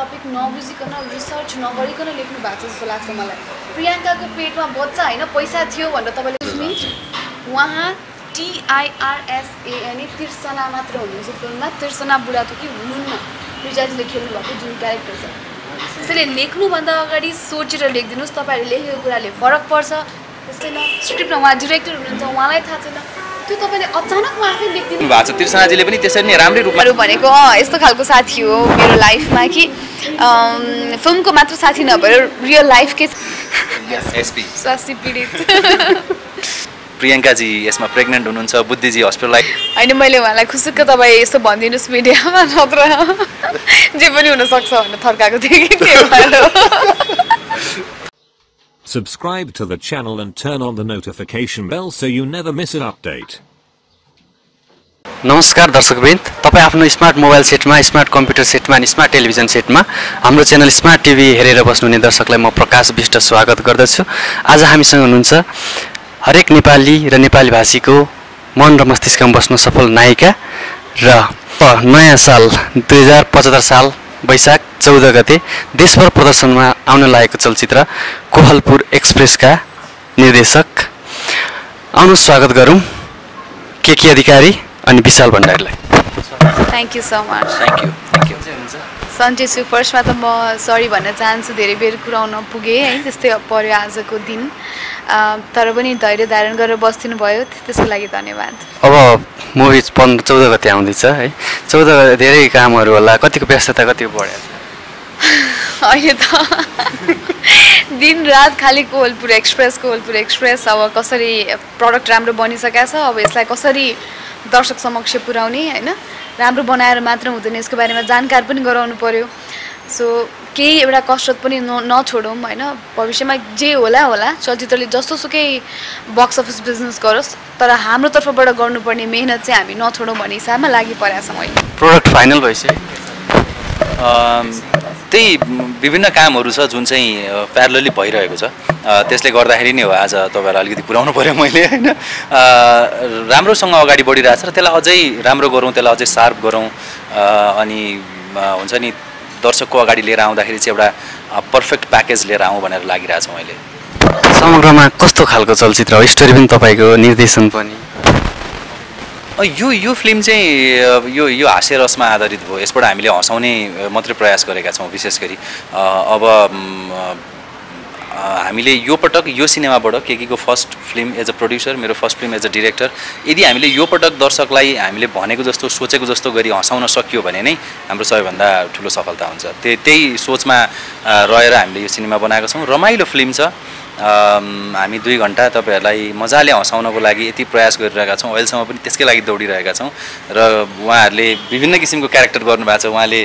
Topic नबुझिकन research नगरिकन लेख्नु भएको छ जस्तो लाग्छ मलाई प्रियङ्काको पेटमा बच्चा होइन पैसा थियो भनेर तपाईँले मिन्स उहाँ टिआइआरएसएएनए तिर्सना मात्र हुनुहुन्छ फिल्ममा तिर्सना बुढाथोकी हुनुहुन्न रिजाजीले खेल्नु भएको जुन क्यारेक्टर छ त्यसैले लेख्नुभन्दा अगाडि सोचेर लेखिदिनुहोस् तपाईँहरूले लेखेको कुराले फरक पर्छ त्यस्तै न स्क्रिप्टमा उहाँ डिरेक्टर हुनुहुन्छ उहाँलाई थाहा छैन त्यो तपाईँले अचानक आफै लेखिदिनु भएको छ। तिर्सनाजीले पनि त्यसरी नै राम्रै रूपमा भनेको अँ, यस्तो खालको साथी हो मेरो लाइफमा कि फिल्मको मात्र साथी नभएर रियल लाइफकै एसपी स्वास्थ्य पीडित। प्रियङ्काजी यसमा प्रेग्नेन्ट हुनुहुन्छ बुद्धिजी हस्पिटललाई होइन मैले उहाँलाई खुसुक्क तपाईँ यस्तो भनिदिनुहोस् मिडियामा नत्र। जे पनि हुनसक्छ भनेर थर्काएको थिएँ कि Subscribe to the channel and turn on the notification bell so you never miss an update. नमस्कार दर्शकवृन्द तपाईँ आफ्नो स्मार्ट मोबाइल सेटमा स्मार्ट कम्प्युटर सेटमा अनि स्मार्ट टेलिभिजन सेटमा हाम्रो च्यानल स्मार्ट टिभी हेरेर बस्नुहुने दर्शकलाई म प्रकाश विष्ट स्वागत गर्दछु आज हामीसँग हुनुहुन्छ हरेक नेपाली र नेपाली भाषीको मन र मस्तिष्कमा बस्न सफल नायिका र नयाँ साल दुई हजार पचहत्तर साल वैशाख चौध गते देशभर प्रदर्शनमा आउन लागेको चलचित्र कोहलपुर एक्सप्रेसका निर्देशक। आउनु स्वागत गरौँ के के अधिकारी अनि Vishal भण्डारीलाई। Thank you so much thank you thank you सन्चै छु फर्स्टमा त म सरी भन्न चाहन्छु धेरै बेर कुराउन पुगेँ है त्यस्तै पर्यो आजको दिन। तर पनि धैर्य धारण गरेर बस्दिनु भयो त्यसको लागि धन्यवाद। अब मुभी पन्ध्र चौध गते आउँदैछ है। चौध गते धेरै कामहरू होला कतिको व्यस्तता कतिको बढेको छ? अहिले त दिन रात खालि कोहलपुर एक्सप्रेस कोहलपुर एक्सप्रेस। अब कसरी प्रडक्ट राम्रो बनिसकेको छ अब यसलाई कसरी दर्शक समक्ष पुर्याउने होइन? राम्रो बनाएर मात्र हुँदैन। यसको बारेमा जानकार पनि गराउनु पर्यो। सो केही एउटा कसरत पनि न नछोडौँ होइन? भविष्यमा जे होला होला। चलचित्रले जस्तोसुकै बक्स अफिस बिजनेस गरोस् तर हाम्रो तर्फबाट गर्नुपर्ने मेहनत चाहिँ हामी नछोडौँ भन्ने हिसाबमा लागि परेको छ मैले। प्रोडक्ट फाइनल भइसक्यो। त्यही विभिन्न कामहरू छ जुन चाहिँ प्यारलली भइरहेको छ। त्यसले गर्दाखेरि नै हो आज तपाईँहरूलाई अलिकति पुऱ्याउनु पऱ्यो मैले होइन। राम्रोसँग अगाडि बढिरहेछ र त्यसलाई अझै राम्रो गरौँ त्यसलाई अझै सार्प गरौँ। अनि हुन्छ नि दर्शकको अगाडि लिएर आउँदाखेरि चाहिँ एउटा पर्फेक्ट प्याकेज लिएर आउँ भनेर लागिरहेछ मैले। समग्रमा कस्तो खालको चलचित्र हो? स्टोरी पनि तपाईँको निर्देशन पनि। यो यो फिल्म चाहिँ यो यो हास्य रसमा आधारित भयो। यसबाट हामीले हँसाउने मात्रै प्रयास गरेका छौँ विशेष गरी। अब हामीले यो पटक यो सिनेमाबाट केकीको first film as a producer मेरो first film as a director यदि हामीले यो पटक दर्शकलाई हामीले भनेको जस्तो सोचेको जस्तो गरी हँसाउन सकियो भने नै हाम्रो सबैभन्दा ठुलो सफलता हुन्छ। त्यही त्यही सोचमा रहेर हामीले यो सिनेमा बनाएको छौँ। रमाइलो फिल्म छ। हामी दुई घन्टा तपाईँहरूलाई मजाले हँसाउनको लागि यति प्रयास गरिरहेका छौँ। अहिलेसम्म पनि त्यसकै लागि दौडिरहेका छौँ र उहाँहरूले विभिन्न किसिमको क्यारेक्टर गर्नुभएको छ। उहाँले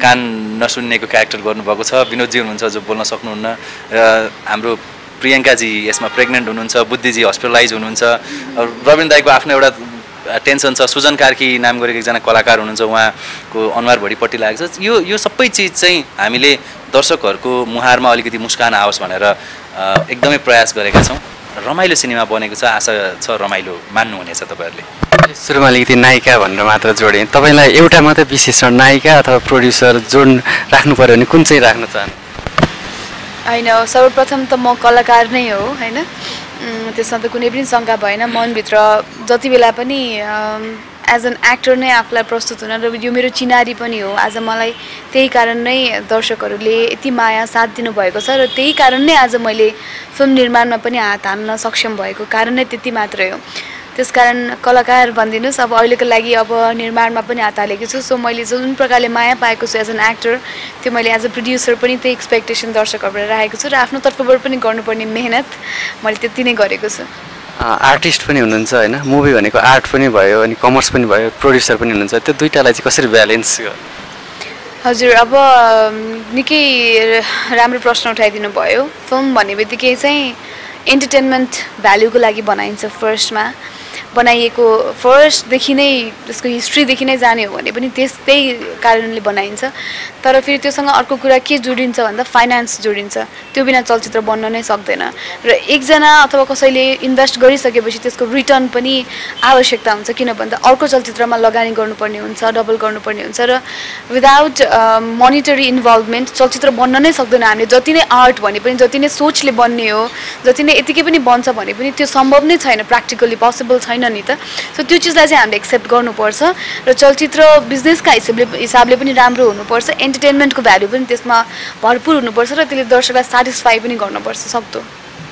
कान नसुन्नेको क्यारेक्टर गर्नुभएको छ। विनोदजी हुनुहुन्छ जो बोल्न सक्नुहुन्न। र हाम्रो प्रियङ्काजी यसमा प्रेग्नेन्ट हुनुहुन्छ। बुद्धिजी हस्पिटलाइज हुनुहुन्छ। रविन दाईको आफ्नो एउटा टेन्सन छ। सुजन कार्की नाम गरेको एकजना कलाकार हुनुहुन्छ। उहाँको अनुहारभरिपट्टि लागेको छ। यो यो सबै चिज चाहिँ हामीले दर्शकहरूको मुहारमा अलिकति मुस्कान आओस् भनेर एकदमै प्रयास गरेका छौँ। रमाइलो सिनेमा बनेको छ आशा छ रमाइलो मान्नुहुनेछ तपाईँहरूले। सुरुमा अलिकति नायिका भनेर मात्र जोडेँ। तपाईँलाई एउटा मात्रै विशेषण नायिका अथवा प्रड्युसर जोड राख्नु पऱ्यो भने कुन चाहिँ राख्न चाहनु? होइन सर्वप्रथम त म कलाकार नै हो होइन? त्यसमा त कुनै पनि शङ्का भएन। मनभित्र जति बेला पनि एज एन एक्टर नै आफूलाई प्रस्तुत हुन र यो मेरो चिनारी पनि हो। आज मलाई त्यही कारण नै दर्शकहरूले यति माया साथ दिनुभएको छ र त्यही कारण नै आज मैले फिल्म निर्माणमा पनि हात हाल्न सक्षम भएको कारण नै त्यति मात्रै हो। त्यसकारण कलाकार भनिदिनुहोस् अब अहिलेको लागि अब निर्माणमा पनि हात हालेको छु। सो मैले जुन प्रकारले माया पाएको छु एज एन एक्टर त्यो मैले एज अ प्रड्युसर पनि त्यही एक्सपेक्टेसन दर्शकहरूबाट राखेको छु र आफ्नो तर्फबाट पनि गर्नुपर्ने मेहनत मैले त्यति नै गरेको छु। आर्टिस्ट पनि हुनुहुन्छ होइन? मुभी भनेको आर्ट पनि भयो अनि कमर्स पनि भयो प्रड्युसर पनि हुनुहुन्छ। त्यो दुइटालाई चाहिँ कसरी ब्यालेन्स हजुर अब निकै राम्रो प्रश्न उठाइदिनु भयो। फिल्म भन्ने बित्तिकै चाहिँ इन्टरटेनमेन्ट भ्याल्युको लागि बनाइन्छ फर्स्टमा बनाइएको फर्स्टदेखि नै त्यसको हिस्ट्रीदेखि नै जाने हो भने पनि त्यस त्यही कारणले बनाइन्छ। तर फेरि त्योसँग अर्को कुरा के जोडिन्छ भन्दा फाइनेन्स जोडिन्छ। त्यो बिना चलचित्र बन्न नै सक्दैन। र एकजना अथवा कसैले इन्भेस्ट गरिसकेपछि त्यसको रिटर्न पनि आवश्यकता हुन्छ किन भन्दा अर्को चलचित्रमा लगानी गर्नुपर्ने हुन्छ डबल गर्नुपर्ने हुन्छ र विदाउट मोनिटरी इन्भल्भमेन्ट चलचित्र बन्न नै सक्दैन हामीले। जति नै आर्ट भने पनि जति नै सोचले बन्ने हो जति नै यतिकै पनि बन्छ भने पनि त्यो सम्भव नै छैन प्र्याक्टिकली पोसिबल छैन। नि त। सो त्यो चिजलाई चाहिँ हामीले एक्सेप्ट गर्नुपर्छ र चलचित्र बिजनेसका हिसाबले हिसाबले पनि राम्रो हुनुपर्छ इन्टरटेनमेन्टको भ्याल्यु पनि त्यसमा भरपुर हुनुपर्छ र त्यसले दर्शकलाई सेटिस्फाई पनि गर्नुपर्छ सक्दो।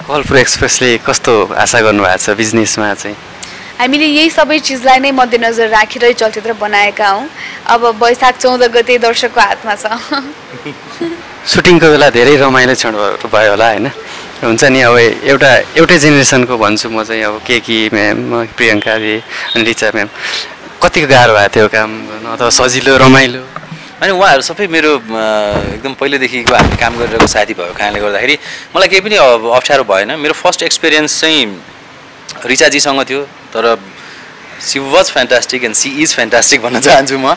कलपुर एक्सप्रेसले कस्तो आशा गर्नुभएको छ बिजनेसमा चाहिँ? हामीले यही सबै चिजलाई नै मध्यनजर राखेर चलचित्र बनाएका हौँ। अब वैशाख चौध गते दर्शकको हातमा छ। सुटिङको बेला धेरै रमाइलो क्षणहरू भयो होला होइन? हुन्छ नि अब एउटा एउटै जेनेरेसनको भन्छु म चाहिँ अब के कि म्याम प्रियङ्का दि अनि रिचा म्याम। कतिको गाह्रो भएको थियो काम गर्नु अथवा सजिलो रमाइलो? अनि उहाँहरू सबै मेरो एकदम पहिलेदेखिको हामी काम गरिरहेको साथी भएको कारणले गर्दाखेरि मलाई केही पनि अप्ठ्यारो भएन। मेरो फर्स्ट एक्सपिरियन्स चाहिँ रिचाजीसँग थियो तर she was fantastic and she is fantastic भन्न चाहन्छु म.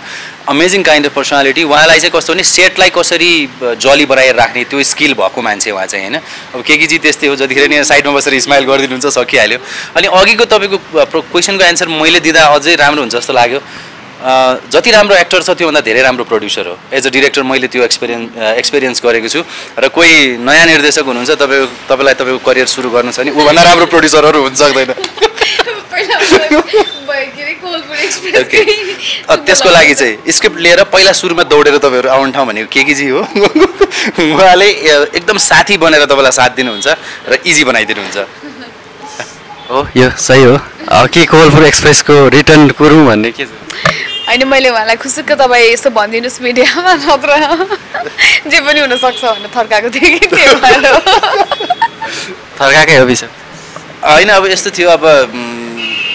अमेजिङ काइन्ड अफ पर्सनालिटी उहाँलाई चाहिँ कस्तो भने सेटलाई कसरी जली बनाएर राख्ने त्यो स्किल भएको मान्छे उहाँ चाहिँ होइन? अब केकेजी त्यस्तै हो जतिखेर नि साइडमा बसेर स्माइल गरिदिनुहुन्छ सकिहाल्यो। अनि अघिको तपाईँको क्वेसनको एन्सर मैले दिँदा अझै राम्रो हुन्छ जस्तो लाग्यो। जति राम्रो एक्टर छ त्योभन्दा धेरै राम्रो प्रड्युसर हो। एज अ डिरेक्टर मैले त्यो एक्सपिरियन्स एक्सपिरियन्स गरेको छु। र कोही नयाँ निर्देशक हुनुहुन्छ तपाईँ तपाईँलाई तपाईँको करियर सुरु गर्नु छ भने ऊभन्दा राम्रो प्रड्युसरहरू हुन सक्दैन। त्यसको लागि चाहिँ स्क्रिप्ट लिएर पहिला सुरुमा दौडेर तपाईँहरू आउने ठाउँ भनेको केकेजी हो? उहाँले एकदम साथी बनेर तपाईँलाई साथ दिनुहुन्छ र इजी बनाइदिनुहुन्छ। हो यो सही हो। के कोलपुर एक्सप्रेसको रिटर्न कुरौँ भन्ने के छ? होइन मैले उहाँलाई खुसुक्क तपाईँ यसो भनिदिनुहोस् मिडियामा नत्र। जे पनि हुनसक्छ भनेर थर्काएको थिएँ कि भएर हो। विषय होइन अब यस्तो थियो अब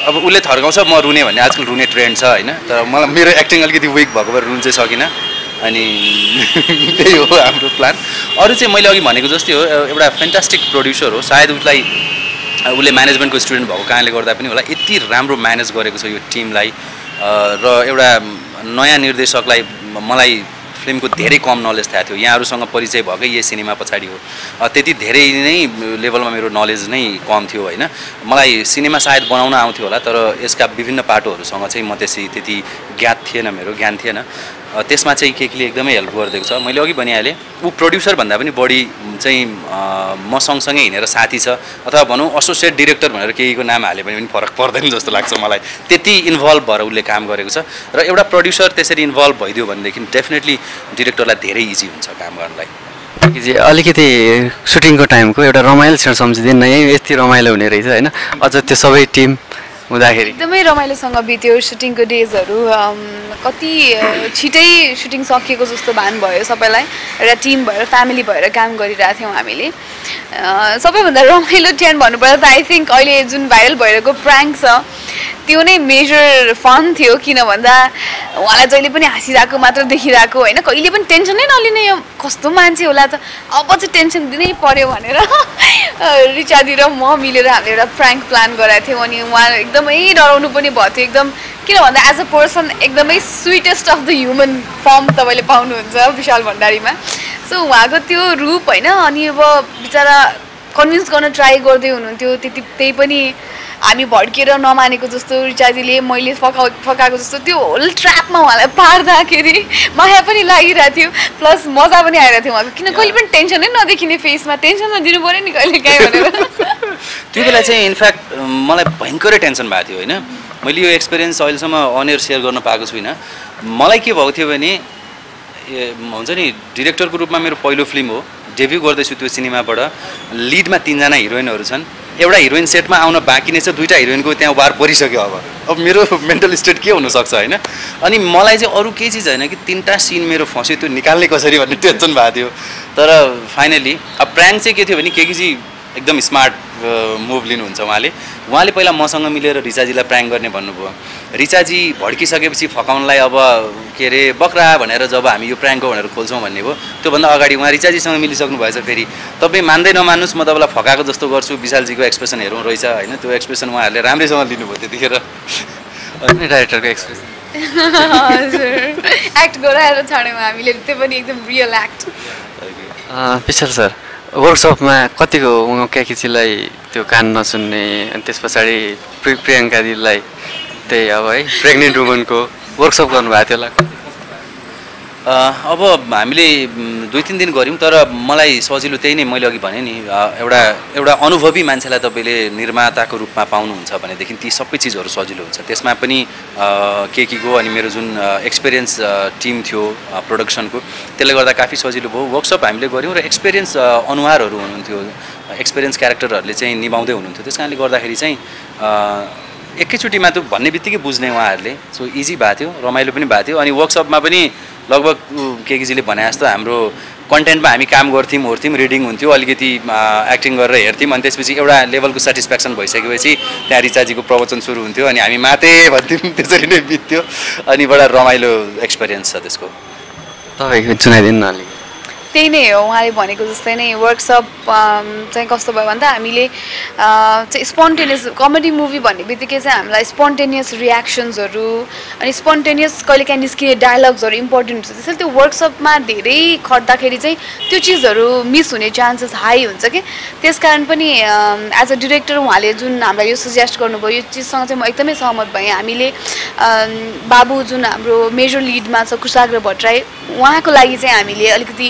अब उसले थर्काउँछ म रुने भन्ने आजकल रुने ट्रेन्ड छ होइन? तर मलाई मेरो एक्टिङ अलिकति विक भएको भएर रुन चाहिँ सकिनँ। अनि त्यही हो हाम्रो प्लान अरू चाहिँ मैले अघि भनेको जस्तै हो एउटा फेन्टास्टिक प्रड्युसर हो। सायद उसलाई उसले म्यानेजमेन्टको स्टुडेन्ट भएको कारणले गर्दा पनि होला यति राम्रो म्यानेज गरेको छ यो टिमलाई र एउटा नयाँ निर्देशकलाई मलाई फिल्मको धेरै कम नलेज थाहा थियो। यहाँहरूसँग परिचय भएकै यही सिनेमा पछाडि हो। त्यति धेरै नै लेभलमा मेरो नलेज नै कम थियो होइन। मलाई सिनेमा सायद बनाउन आउँथ्यो होला तर यसका विभिन्न पाटोहरूसँग चाहिँ म त्यसै त्यति ज्ञात थिएन मेरो ज्ञान थिएन। त्यसमा चाहिँ केकले एकदमै हेल्प गरिदिएको छ। मैले अघि भनिहालेँ ऊ प्रड्युसर भन्दा पनि बढी चाहिँ म सँगसँगै हिँडेर साथी छ। अथवा भनौँ एसोसिएट डिरेक्टर भनेर केहीको नाम हाल्यो भने पनि फरक पर्दैन जस्तो लाग्छ मलाई। त्यति इन्भल्भ भएर उसले काम गरेको छ। र एउटा प्रड्युसर त्यसरी इन्भल्भ भइदियो भनेदेखि डेफिनेटली डिरेक्टरलाई धेरै इजी हुन्छ काम गर्नलाई। कि अलिकति सुटिङको टाइमको एउटा रमाइलो क्षण सम्झिँदैन यही यति रमाइलो हुने रहेछ होइन? अझ त्यो सबै टिम हुँदाखेरि। एकदमै रमाइलोसँग बित्यो सुटिङको डेजहरू कति छिटै सुटिङ सकिएको जस्तो भान भयो सबैलाई एउटा टिम भएर फ्यामिली भएर काम गरिरहेको थियौँ हामीले। सबैभन्दा रमाइलो ट्यान भन्नुपर्दा त आई थिङ्क अहिले जुन भाइरल भइरहेको प्र्याङ्क छ त्यो नै मेजर फन थियो किन भन्दा उहाँलाई जहिले पनि हाँसिरहेको मात्र देखिरहेको होइन। कहिले पनि टेन्सनै नलिने यो कस्तो मान्छे होला त? अब चाहिँ टेन्सन दिनै पर्यो भनेर रिचादी र म मिलेर हामीले एउटा प्र्याङ्क प्लान गराएको थियौँ अनि उहाँ एकदमै डराउनु पनि भएको थियो। एकदम किन भन्दा एज अ पर्सन एकदमै sweetest of the human form तपाईँले पाउनुहुन्छ विशाल भण्डारीमा। सो उहाँको त्यो रूप होइन अनि अब बिचरा कन्भिन्स गर्न ट्राई गर्दै हुनुहुन्थ्यो त्यति त्यही पनि हामी भड्किएर नमानेको जस्तो रिचाजीले मैले फका फकाएको जस्तो त्यो होल ट्र्यापमा उहाँलाई पार्दाखेरि माया पनि लागिरहेको थियो। प्लस मजा पनि आइरहेको थियो उहाँको। किन कहिले पनि टेन्सनै नदेखिने फेसमा टेन्सन नदिनु पऱ्यो नि कहिले काहीँ भनेर। त्यो बेला चाहिँ इनफ्याक्ट मलाई भयङ्करै टेन्सन भएको थियो होइन? मैले यो एक्सपिरियन्स अहिलेसम्म अनएयर सेयर गर्न पाएको छुइनँ। मलाई के भएको थियो भने हुन्छ नि डिरेक्टरको रूपमा मेरो पहिलो फिल्म हो। डेब्यू गर्दैछु त्यो सिनेमाबाट। लिडमा तिनजना हिरोइनहरू छन्। एउटा हिरोइन सेटमा आउन बाँकी नै छ दुईवटा हिरोइनको त्यहाँ वार परिसक्यो अब। अब मेरो मेन्टल स्टेट के हुनसक्छ होइन? अनि मलाई चाहिँ अरू केही चिज होइन कि तिनवटा सिन मेरो फस्यो त्यो निकाल्ने कसरी भन्ने टेन्सन भएको थियो। तर फाइनली अब प्राङ्क चाहिँ के थियो भने केकेजी एकदम स्मार्ट मुभ लिनुहुन्छ उहाँले। उहाँले पहिला मसँग मिलेर रिचाजीलाई प्र्याङ्क गर्ने भन्नुभयो। रिचाजी भड्किसकेपछि फकाउनलाई अब के अरे बक्रा भनेर जब हामी यो प्र्याङ्क हो भनेर खोल्छौँ भन्ने भयो त्योभन्दा अगाडि उहाँ रिचाजीसँग मिलिसक्नु भएछ फेरि। तपाईँ मान्दै नमान्नुहोस् म तपाईँलाई फकाएको जस्तो गर्छु विशालजीको एक्सप्रेसन हेरौँ रहेछ होइन? त्यो एक्सप्रेसन उहाँहरूले राम्रैसँग लिनुभयो त्यतिखेर। अनि डाइरेक्टरको एक्सप्रेसन हजुर। एक्ट गराएर छाड्यौँ हामीले त्यो पनि एकदम रियल एक्ट विशाल सर वर्कसपमा कतिको क्याकिचीलाई त्यो कान नसुन्ने अनि त्यस पछाडि प्रि त्यही अब है प्रेग्नेन्ट वुमनको वर्कसप गर्नुभएको थियो होला। अब हामीले दुई तिन दिन गऱ्यौँ तर मलाई सजिलो त्यही नै मैले अघि भनेँ नि एउटा एउटा अनुभवी मान्छेलाई तपाईँले निर्माताको रूपमा पाउनुहुन्छ भनेदेखि ती सबै चिजहरू सजिलो हुन्छ। त्यसमा पनि अ, केकीको अनि मेरो जुन एक्सपिरियन्स टिम थियो प्रोडक्सनको त्यसले गर्दा काफी सजिलो भयो। वर्कसप हामीले गऱ्यौँ र एक्सपिरियन्स अनुहारहरू हुनुहुन्थ्यो। एक्सपिरियन्स क्यारेक्टरहरूले चाहिँ निभाउँदै हुनुहुन्थ्यो। त्यस कारणले गर्दाखेरि चाहिँ एकैचोटिमा त्यो भन्ने बित्तिकै बुझ्ने उहाँहरूले। सो इजी भएको थियो रमाइलो पनि भएको थियो। अनि वर्कसपमा पनि लगभग केकेजीले भने जस्तो हाम्रो कन्टेन्टमा हामी काम गर्थ्यौँ ओर्थ्यौँ रिडिङ हुन्थ्यो अलिकति एक्टिङ गरेर हेर्थ्यौँ। अनि त्यसपछि एउटा लेभलको सेटिस्फ्याक्सन भइसकेपछि त्यहाँ रिचाजीको प्रवचन सुरु हुन्थ्यो अनि हामी माते भन्थ्यौँ त्यसरी नै बित्थ्यो। अनि बडा रमाइलो एक्सपिरियन्स छ त्यसको। तपाईँको सुनाइदिनु न अलिक त्यही नै हो उहाँले भनेको जस्तै नै वर्कसप चाहिँ कस्तो भयो भन्दा हामीले चाहिँ स्पोन्टेनियस कमेडी मुभी भन्ने बित्तिकै चाहिँ हामीलाई स्पोन्टेनियस रियाक्सन्सहरू अनि स्पोन्टेनियस कहिलेकाहीँ निस्किने डायलग्सहरू इम्पोर्टेन्ट हुन्छ। त्यसैले त्यो वर्कसपमा धेरै खट्दाखेरि चाहिँ त्यो चिजहरू मिस हुने चान्सेस हाई हुन्छ कि। त्यस कारण पनि एज अ डिरेक्टर उहाँले जुन हामीलाई यो सजेस्ट गर्नुभयो यो चिजसँग चाहिँ म एकदमै सहमत भएँ। हामीले बाबु जुन हाम्रो मेजर लिडमा छ कुशाग्र भट्टराई उहाँको लागि चाहिँ हामीले अलिकति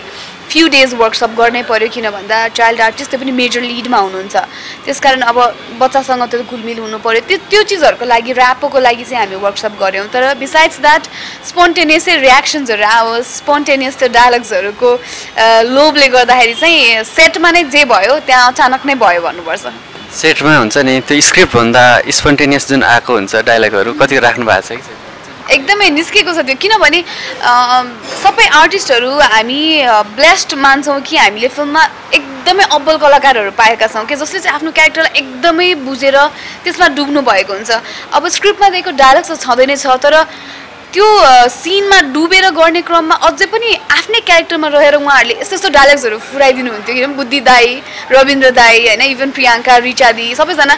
फ्यु डेज वर्कसप गर्नै पऱ्यो किन भन्दा चाइल्ड आर्टिस्ट त्यो पनि मेजर लिडमा हुनुहुन्छ। त्यस कारण अब बच्चासँग त्यो घुलमिल हुनु पऱ्यो त्यो त्यो चिजहरूको लागि ऱ्यापोको लागि चाहिँ हामी वर्कसप गऱ्यौँ। तर बिसाइड्स द्याट स्पोन्टेनियसै रियाक्सन्सहरू आओस् स्पोन्टेनियस त्यो डायलग्सहरूको लोभले गर्दाखेरि चाहिँ सेटमा नै जे भयो त्यहाँ अचानक नै भयो भन्नुपर्छ। सेटमा हुन्छ नि त्यो स्क्रिप्टभन्दा स्पोन्टेनियस जुन आएको हुन्छ डाइलगहरू कति राख्नु भएको छ कि? एकदमै निस्केको छ त्यो। किनभने सबै आर्टिस्टहरू हामी ब्लेस्ड मान्छौँ कि हामीले फिल्ममा एकदमै अब्बल कलाकारहरू पाएका छौँ कि जसले चाहिँ आफ्नो क्यारेक्टरलाई एकदमै बुझेर त्यसमा डुब्नु भएको हुन्छ। अब स्क्रिप्टमा दिएको डायलग्स त छँदै नै छ तर त्यो सिनमा डुबेर गर्ने क्रममा अझै पनि आफ्नै क्यारेक्टरमा रहेर उहाँहरूले यस्तो यस्तो डायलग्सहरू फुराइदिनु हुन्थ्यो किनभने बुद्धि दाई रविन्द्र दाई होइन इभन प्रियङ्का रिचादी सबैजना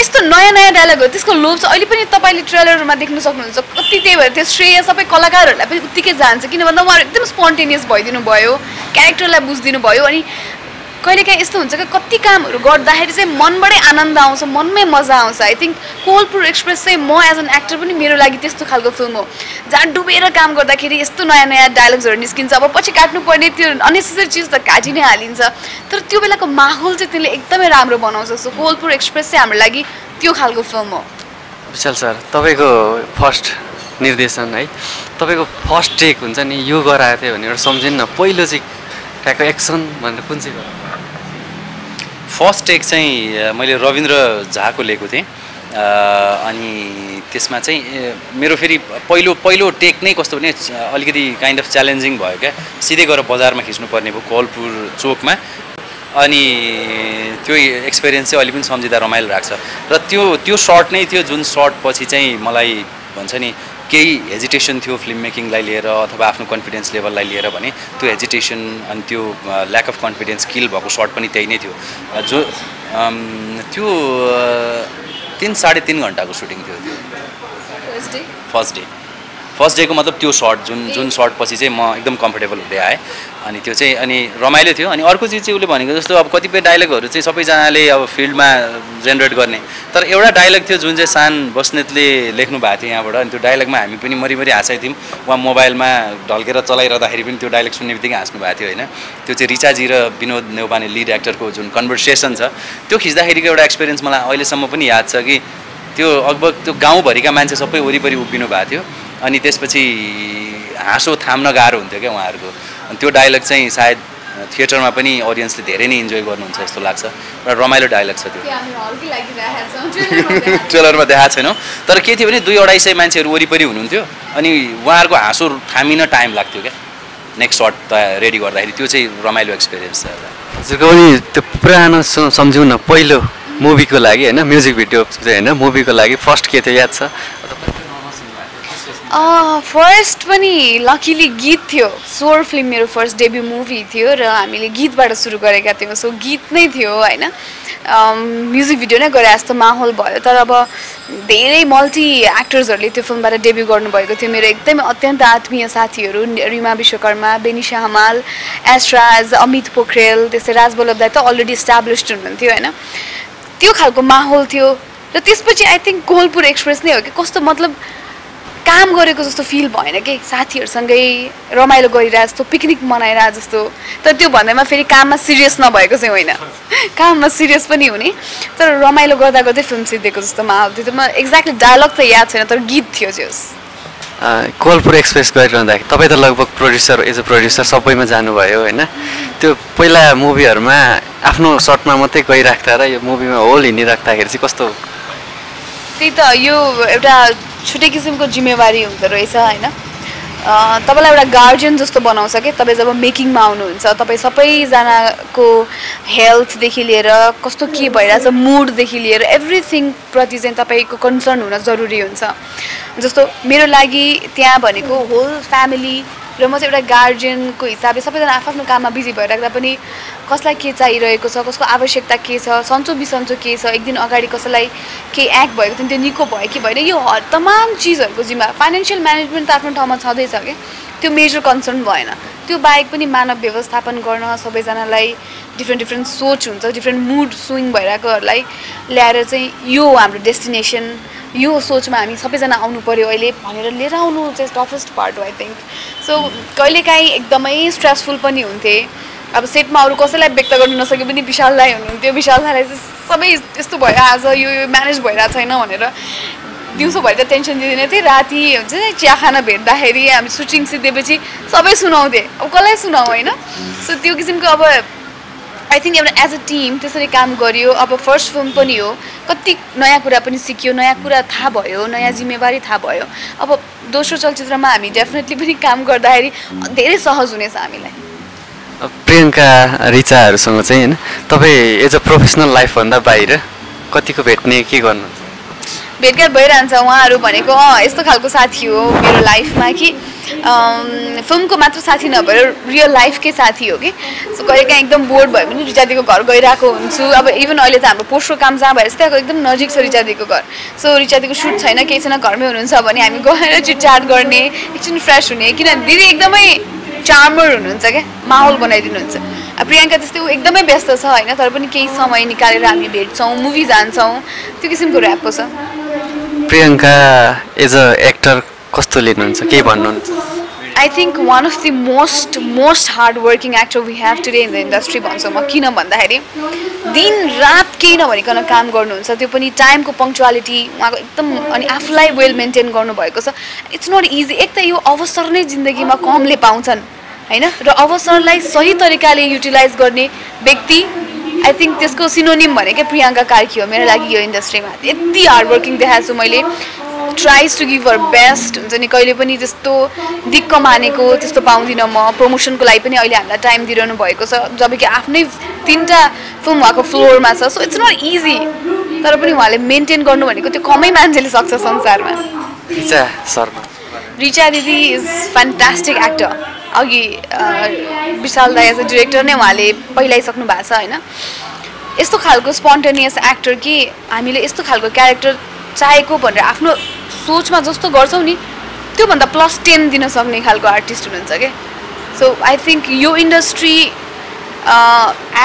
यस्तो नयाँ नयाँ डायलगहरू त्यसको लोभ छ। अहिले पनि तपाईँले ट्रेलरहरूमा देख्न सक्नुहुन्छ। कति त्यही भएर त्यो श्रेय सबै कलाकारहरूलाई पनि उत्तिकै जान्छ। किन भन्दा उहाँहरू एकदम स्पोन्टेनियस भइदिनु भयो क्यारेक्टरलाई बुझिदिनु भयो अनि कहिलेकाहीँ यस्तो हुन्छ कि कति कामहरू गर्दाखेरि चाहिँ मनबाटै आनन्द आउँछ मनमै मजा आउँछ। आई थिङ्क कोलपुर एक्सप्रेस चाहिँ म एज एन एक्टर पनि मेरो लागि त्यस्तो खालको फिल्म हो। जहाँ डुबेर काम गर्दाखेरि यस्तो नयाँ नयाँ डायलग्सहरू निस्किन्छ। अब पछि काट्नुपर्ने त्यो अनेसेसरी चिज त काटि नै हालिन्छ। तर त्यो बेलाको माहौल चाहिँ त्यसले एकदमै राम्रो बनाउँछ। सो कोलपुर एक्सप्रेस चाहिँ हाम्रो लागि त्यो खालको फिल्म हो। विशाल सर तपाईँको फर्स्ट निर्देशन है? तपाईँको फर्स्ट टेक हुन्छ नि यो गराएको थियो भने एउटा सम्झिनु न पहिलो चाहिँ ट्याको एक्सन भनेर कुन चाहिँ? फर्स्ट टेक चाहिँ मैले रविन्द्र झाको लिएको थिएँ। अनि त्यसमा चाहिँ मेरो फेरि पहिलो पहिलो टेक नै कस्तो भने अलिकति काइन्ड अफ च्यालेन्जिङ भयो क्या। सिधै गएर बजारमा खिच्नुपर्ने भयो कलपुर चोकमा। अनि त्यो एक्सपिरियन्स चाहिँ अहिले पनि सम्झिँदा रमाइलो लाग्छ। र त्यो त्यो सर्ट नै थियो जुन सर्ट पछि चाहिँ मलाई भन्छ नि केही हेजिटेसन थियो फिल्म मेकिङलाई लिएर अथवा आफ्नो कन्फिडेन्स लेभललाई लिएर भने त्यो हेजिटेसन अनि त्यो ल्याक अफ कन्फिडेन्स किल भएको सर्ट पनि त्यही नै थियो। जो त्यो तिन साढे तिन घन्टाको सुटिङ थियो त्यो। फर्स्ट डे फर्स्ट डेको मतलब त्यो सर्ट जुन जुन सर्ट पछि चाहिँ म एकदम कम्फर्टेबल हुँदै आएँ। अनि त्यो चाहिँ अनि रमाइलो थियो। अनि अर्को चिज चाहिँ उसले भनेको जस्तो अब कतिपय डायलगहरू चाहिँ सबैजनाले अब फिल्डमा जेनेरेट गर्ने। तर एउटा डायलग थियो जुन चाहिँ सान बस्नेतले लेख्नु भएको थियो यहाँबाट। अनि त्यो डायलगमा हामी पनि मरिमरि हाँसेको थियौँ। उहाँ मोबाइलमा ढल्केर चलाइरहँदाखेरि पनि त्यो डायलग सुन्ने बित्तिकै हाँस्नु भएको थियो होइन। त्यो चाहिँ रिचाजी र विनोद नेउपाने लिड एक्टरको जुन कन्भर्सेसन छ त्यो खिच्दाखेरिको एउटा एक्सपिरियन्स मलाई अहिलेसम्म पनि याद छ कि त्यो लगभग त्यो गाउँभरिका मान्छे सबै वरिपरि उभिनु भएको थियो। अनि त्यसपछि हाँसो थाम्न गाह्रो हुन्थ्यो क्या उहाँहरूको। अनि त्यो डायलग चाहिँ सायद थिएटरमा पनि अडियन्सले धेरै नै इन्जोय गर्नुहुन्छ जस्तो लाग्छ। एउटा रमाइलो डायलग छ त्यो। ट्रेलरमा देखाएको छैनौँ। तर के थियो भने दुई अढाई सय मान्छेहरू वरिपरि हुनुहुन्थ्यो। अनि उहाँहरूको हाँसो थामिन टाइम लाग्थ्यो क्या। नेक्स्ट सर्ट त रेडी गर्दाखेरि त्यो चाहिँ रमाइलो एक्सपिरियन्स छ हजुरको पनि त्यो पुरानो सु- सम्झौँ न पहिलो मुभीको लागि होइन म्युजिक भिडियो चाहिँ होइन मुभीको लागि फर्स्ट के थियो याद छ? फर्स्ट पनि लकिली गीत थियो। सोर फिल्म मेरो फर्स्ट डेब्यु मुभी थियो र हामीले गीतबाट सुरु गरेका थियौँ। सो गीत नै थियो होइन? म्युजिक भिडियो नै गरे जस्तो माहौल भयो। तर अब धेरै मल्टी एक्टर्सहरूले त्यो फिल्मबाट डेब्यु गर्नुभएको थियो। मेरो एकदमै अत्यन्त आत्मीय साथीहरू रिमा विश्वकर्मा बेनिसा हमाल एसराज अमित पोखरेल त्यस्तै राज बल्लभ दाई त अलरेडी इस्टाब्लिस्ड हुनुहुन्थ्यो होइन? त्यो खालको माहौल थियो। र त्यसपछि आई थिङ्क कोहलपुर एक्सप्रेस नै हो कि? कस्तो मतलब काम गरेको जस्तो फिल भएन कि? साथीहरूसँगै रमाइलो गरिरहेको जस्तो पिकनिक मनाइरहेको जस्तो। तर त्यो भन्दैमा फेरि काममा सिरियस नभएको चाहिँ होइन। काममा सिरियस पनि हुने। तर रमाइलो गर्दा गर्दै फिल्म सिद्धिएको जस्तो माहौल थियो त्यो एक्ज्याक्टली डायलग त याद छैन तर गीत थियो जोस् कोलपुर एक्सप्रेस गरिरहँदाखेरि तपाईँ त लगभग प्रड्युसर एज अ प्रड्युसर सबैमा जानुभयो होइन। त्यो पहिला मुभीहरूमा आफ्नो सर्टमा मात्रै गइराख्दा र यो मुभीमा होल हिँडिराख्दाखेरि चाहिँ कस्तो? त्यही त यो एउटा छुट्टै किसिमको जिम्मेवारी हुँदो रहेछ होइन? तपाईँलाई एउटा गार्जियन जस्तो बनाउँछ कि? तपाईँ जब मेकिङमा आउनुहुन्छ तपाईँ सबैजनाको हेल्थदेखि लिएर कस्तो के भइरहेछ मुडदेखि लिएर एभ्रिथिङप्रति चाहिँ तपाईँको कन्सर्न हुन जरुरी हुन्छ। जस्तो मेरो लागि त्यहाँ भनेको होल फ्यामिली र म चाहिँ एउटा गार्जियनको हिसाबले सबैजना आफ्नो काममा बिजी भइराख्दा पनि कसलाई के चाहिरहेको छ कसको आवश्यकता के छ सन्चो बिसन्चो के छ एक दिन अगाडि कसैलाई केही एक्ट भएको थियो त्यो निको भयो कि भएन यो तमाम चिजहरूको जिम्मा फाइनेन्सियल म्यानेजमेन्ट त आफ्नो ठाउँमा छँदैछ कि? त्यो मेजर कन्सर्न भएन। त्यो बाहेक पनि मानव व्यवस्थापन गर्न सबैजनालाई डिफ्रेन्ट डिफ्रेन्ट सोच हुन्छ डिफ्रेन्ट मुड स्विङ भइरहेकोहरूलाई ल्याएर चाहिँ यो हाम्रो डेस्टिनेसन यो सोचमा हामी सबैजना आउनु पऱ्यो अहिले भनेर लिएर आउनु चाहिँ टफेस्ट पार्ट हो आई थिङ्क सो कहिलेकाहीँ एकदमै स्ट्रेसफुल पनि हुन्थे। अब सेटमा अरू कसैलाई व्यक्त गर्नु नसके पनि विशाल दाई हुनुहुन्थ्यो। विशाल दाईलाई चाहिँ सबै यस्तो भयो आज यो म्यानेज भइरहेको छैन भनेर दिउँसोभरि त टेन्सन दिँदैन थिएँ। राति हुन्छ नि चिया खान भेट्दाखेरि हामी सुटिङ सिद्धिएपछि सबै सुनाउँथे। अब कसलाई सुनाउँ होइन? सो त्यो किसिमको अब आई थिङ्क एउटा एज अ टिम त्यसरी काम गरियो अब फर्स्ट फिल्म पनि हो। कति नयाँ कुरा पनि सिक्यो नयाँ कुरा थाहा भयो नयाँ जिम्मेवारी थाहा भयो। अब दोस्रो चलचित्रमा हामी डेफिनेटली पनि काम गर्दाखेरि धेरै सहज हुनेछ हामीलाई। प्रियङ्का रिचाहरूसँग चाहिँ होइन तपाईँ एज अ प्रोफेसनल लाइफभन्दा बाहिर कतिको भेट्ने के गर्नुहुन्छ? भेटघाट भइरहन्छ उहाँहरू भनेको अँ यस्तो खालको साथी हो मेरो लाइफमा कि। फिल्मको मात्र साथी नभएर रियल लाइफकै साथी हो कि। सो कहिलेकाहीँ एकदम बोर्ड भयो भने रिचादीको घर गइरहेको हुन्छु। अब इभन अहिले त हाम्रो पोस्टको काम जहाँ भएर त्यहाँको एकदम नजिक छ रिचादीको घर। सो रिचादीको सुट छैन केही छैन घरमै हुनुहुन्छ भने हामी गएर चिटचाट गर्ने एकछिन फ्रेस हुने किन दिदी एकदमै चार्मर हुनुहुन्छ क्या माहौल बनाइदिनुहुन्छ। प्रियङ्का त्यस्तै ऊ एकदमै व्यस्त छ होइन तर पनि केही समय निकालेर हामी भेट्छौँ मुभी जान्छौँ त्यो किसिमको ऱ्यापको छ प्रियङ्का एज अ एक्टर कस्तो लिनुहुन्छ के भन्नुहुन्छ? I think one of the most most hard working actor we have today in the industry भन्छु म किन भन्दाखेरि दिन रात केही नभनिकन काम गर्नुहुन्छ त्यो पनि टाइमको पङ्क्चुअलिटी उहाँको एकदम अनि आफूलाई वेल मेन्टेन गर्नुभएको छ। इट्स नट इजी एक त यो अवसर नै जिन्दगीमा कमले पाउँछन् होइन? र अवसरलाई सही तरिकाले युटिलाइज गर्ने व्यक्ति आई थिङ्क त्यसको सिनोनिम भनेकै प्रियङ्का कार्की हो मेरो लागि यो इन्डस्ट्रीमा यति हार्ड वर्किङ देखाएको छु मैले। Tries to give her best हुन्छ नि कहिले पनि त्यस्तो दिक्क मानेको त्यस्तो पाउँदिनँ म। प्रमोसनको लागि पनि अहिले हामीलाई टाइम दिइरहनु भएको छ। जब कि आफ्नै तिनवटा फिल्म उहाँको फ्लोरमा छ सो इट्स नट इजी तर पनि उहाँले मेन्टेन गर्नु भनेको त्यो कमै मान्छेले सक्छ संसारमा। रिचा शर्मा। रिचा दिदी इज फ्यान्टास्टिक एक्टर अघि विशाल दाई एज अ डिरेक्टर नै उहाँले पहिलाइसक्नु भएको छ होइन? यस्तो खालको स्पोन्टेनियस एक्टर कि हामीले यस्तो खालको क्यारेक्टर चाहेको भनेर आफ्नो सोचमा जस्तो गर्छौँ नि त्योभन्दा प्लस टेन दिन सक्ने खालको आर्टिस्ट हुनुहुन्छ क्या सो आई थिङ्क यो industry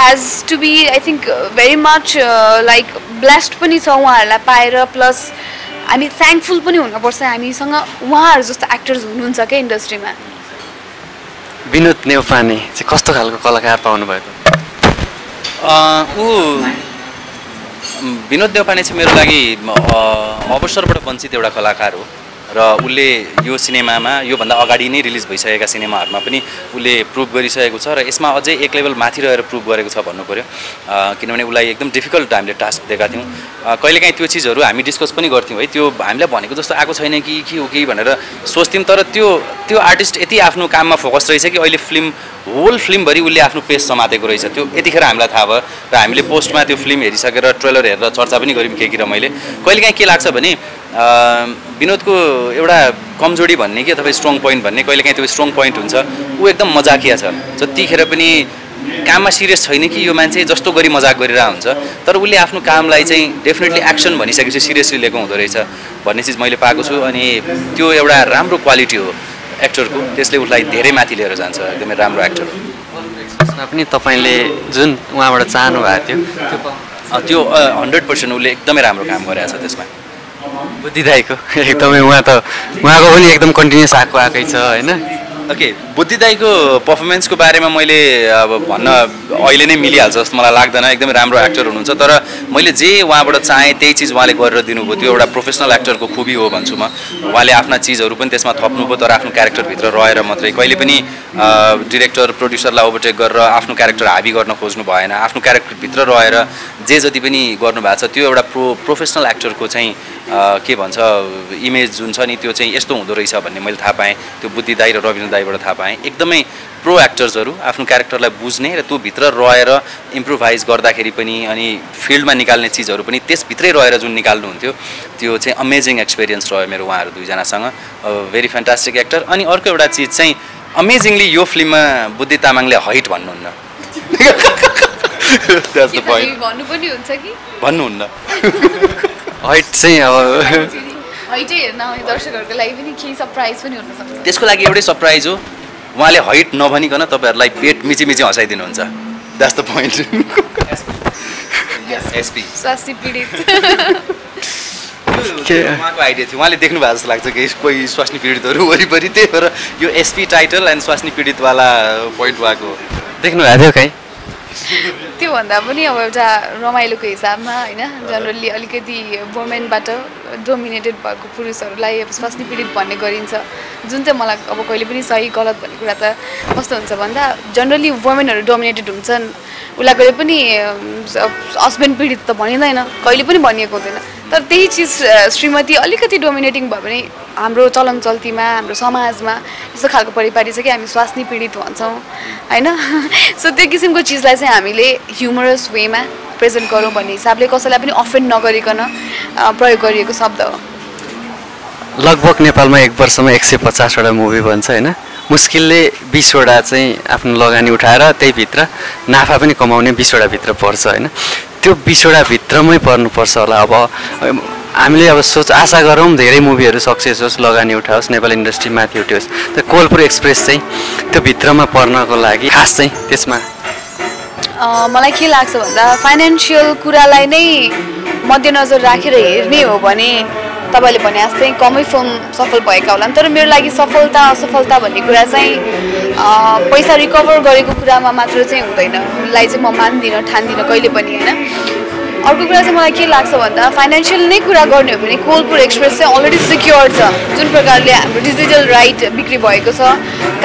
has to be I think very much like blessed पनि छ उहाँहरूलाई पाएर प्लस हामी थ्याङ्कफुल पनि हुनुपर्छ हामीसँग उहाँहरू जस्तो एक्टर्स हुनुहुन्छ क्या इन्डस्ट्रीमा विनोद नेउपाने चाहिँ कस्तो खालको कलाकार पाउनुभएको? ऊ विनोद देवपाने चाहिँ मेरो लागि अवसरबाट वञ्चित एउटा कलाकार हो। र उसले यो सिनेमामा योभन्दा अगाडि नै रिलिज भइसकेका सिनेमाहरूमा पनि उसले प्रुभ गरिसकेको छ र यसमा अझै एक लेभल माथि रहेर प्रुभ गरेको छ भन्नु पऱ्यो किनभने उसलाई एकदम डिफिकल्ट हामीले टास्क दिएका थियौँ। कहिलेकाहीँ त्यो चिजहरू हामी डिस्कस पनि गर्थ्यौँ है। त्यो हामीलाई भनेको जस्तो आएको छैन कि के हो कि भनेर सोच्थ्यौँ तर त्यो त्यो आर्टिस्ट यति आफ्नो काममा फोकस रहेछ कि अहिले फिल्म होल फिल्मभरि उसले आफ्नो पेज समातेको रहेछ। त्यो यतिखेर हामीलाई थाहा भयो र हामीले पोस्टमा त्यो फिल्म हेरिसकेर ट्रेलर हेरेर चर्चा पनि गऱ्यौँ के कि र मैले। कहिलेकाहीँ के लाग्छ भने विनोदको एउटा कमजोरी भन्ने कि अथवा स्ट्रङ पोइन्ट भन्ने? कहिलेकाहीँ त्यो स्ट्रङ पोइन्ट हुन्छ। ऊ एकदम मजाकिया छ। जतिखेर पनि काममा सिरियस छैन कि यो मान्छे? जस्तो गरी मजाक गरिरहेको हुन्छ। तर उसले आफ्नो कामलाई चाहिँ डेफिनेटली एक्सन भनिसकेपछि सिरियसली लिएको हुँदो रहेछ भन्ने चिज मैले पाएको छु। अनि त्यो एउटा राम्रो क्वालिटी हो एक्टरको त्यसले उसलाई धेरै माथि लिएर जान्छ। एकदमै राम्रो एक्टर हो। पनि तपाईँले जुन उहाँबाट चाहनु भएको थियो त्यो हन्ड्रेड पर्सेन्ट उसले एकदमै राम्रो काम गरेको छ त्यसमा। बुद्धि दाईको एकदमै उहाँ त उहाँको पनि एकदम कन्टिन्युस आएको आएकै छ होइन? ओके बुद्धि दाईको पर्फर्मेन्सको बारेमा मैले अब भन्न अहिले नै मिलिहाल्छ जस्तो मलाई लाग्दैन। एकदमै राम्रो एक्टर हुनुहुन्छ तर मैले जे उहाँबाट चाहेँ त्यही चिज उहाँले गरेर दिनुभयो। त्यो एउटा प्रोफेसनल एक्टरको खुबी हो भन्छु म। उहाँले आफ्ना चिजहरू पनि त्यसमा थप्नुभयो तर आफ्नो क्यारेक्टरभित्र रहेर मात्रै। कहिले पनि डिरेक्टर प्रड्युसरलाई ओभरटेक गरेर आफ्नो क्यारेक्टर हाबी गर्न खोज्नु भएन। आफ्नो क्यारेक्टरभित्र रहेर जे जति पनि गर्नुभएको छ त्यो एउटा प्रो प्रोफेसनल एक्टरको चाहिँ के भन्छ इमेज जुन छ नि त्यो चाहिँ यस्तो हुँदो रहेछ भन्ने मैले थाहा पाएँ। त्यो बुद्धि दाई र रविन्द्र दाईबाट थाहा पाएँ। एकदमै प्रो एक्टर्सहरू आफ्नो क्यारेक्टरलाई बुझ्ने र त्यो भित्र रहेर इम्प्रोभाइज गर्दाखेरि पनि अनि फिल्डमा निकाल्ने चिजहरू पनि त्यसभित्रै रहेर जुन निकाल्नुहुन्थ्यो त्यो चाहिँ अमेजिङ एक्सपिरियन्स रह्यो मेरो उहाँहरू दुईजनासँग। भेरी फ्यान्टास्टिक एक्टर अनि अर्को एउटा चिज चाहिँ अमेजिङली यो फिल्ममा बुद्धि तामाङले हाइट भन्नुहुन्न. भन्नु पनि हुन्छ कि? भन्नुहुन्न। हाइट चाहिँ अब दर्शकहरूको लागि पनि केही सरप्राइज पनि हुनसक्छ त्यसको लागि एउटै सरप्राइज हो उहाँले हाइट नभनिकन तपाईँहरूलाई पेट मिची मिची हँसाइदिनुहुन्छ द्याट्स द पोइन्ट एसपी स्वास्थ्य पीडित। के- उहाँको आइडिया थियो। उहाँले देख्नु भएको जस्तो लाग्छ कि कोही स्वास्नी पीडितहरू वरिपरि। त्यही भएर यो एसपी टाइटल एन्ड स्वास्नी पीडितवाला पोइन्ट उहाँको। देख्नु भएको थियो कहीँ? त्योभन्दा पनि अब एउटा रमाइलोको हिसाबमा होइन जनरली अलिकति वुमेनबाट डोमिनेटेड भएको पुरुषहरूलाई अब स्वास्नी पीडित भन्ने गरिन्छ। जुन चाहिँ मलाई अब कहिले पनि सही गलत भन्ने कुरा त कस्तो हुन्छ भन्दा जनरली वुमेनहरू डोमिनेटेड हुन्छन्। उसलाई कहिले पनि हस्बेन्ड पीडित त भनिँदैन कहिले पनि भनिएको हुँदैन। तर त्यही चिज श्रीमती अलिकति डोमिनेटिङ भयो भने हाम्रो चलन चल्तीमा हाम्रो समाजमा यस्तो खालको परिपाटी छ कि हामी स्वास्नी पीडित भन्छौँ होइन? सो त्यो किसिमको चिजलाई चाहिँ हामीले ह्युमरस वेमा प्रेजेन्ट गरौँ भन्ने हिसाबले कसैलाई पनि अफेन्ड नगरिकन प्रयोग गरिएको शब्द हो। लगभग नेपालमा एक वर्षमा एक सय पचासवटा मुभी बन्छ होइन? मुस्किलले बिसवटा चाहिँ आफ्नो लगानी उठाएर त्यहीभित्र नाफा पनि कमाउने बिसवटा भित्र पर्छ होइन? त्यो बिसवटा भित्रमै पर्नुपर्छ होला। अब हामीले अब सोच आशा गरौँ धेरै मुभीहरू सक्सेस होस् लगानी उठाओस् नेपाल इन्डस्ट्री माथि उठ्योस्। त्यो कोलपुर एक्सप्रेस चाहिँ त्यो भित्रमा पर्नको लागि खास चाहिँ त्यसमा मलाई के लाग्छ भन्दा फाइनेन्सियल कुरालाई नै मध्यनजर राखेर हेर्ने हो भने तपाईँले भने जस्तै कमै फिल्म सफल भएका होलान्। तर मेरो लागि सफलता असफलता भन्ने कुरा चाहिँ पैसा रिकभर गरेको कुरामा मात्र चाहिँ हुँदैन। लाई चाहिँ म मान्दिनँ ठान्दिनँ कहिले पनि होइन? अर्को कुरा चाहिँ मलाई के लाग्छ भन्दा फाइनेन्सियल नै कुरा गर्ने हो भने कोलपुर एक्सप्रेस चाहिँ अलरेडी सिक्योर छ। जुन प्रकारले हाम्रो डिजिटल राइट बिक्री भएको छ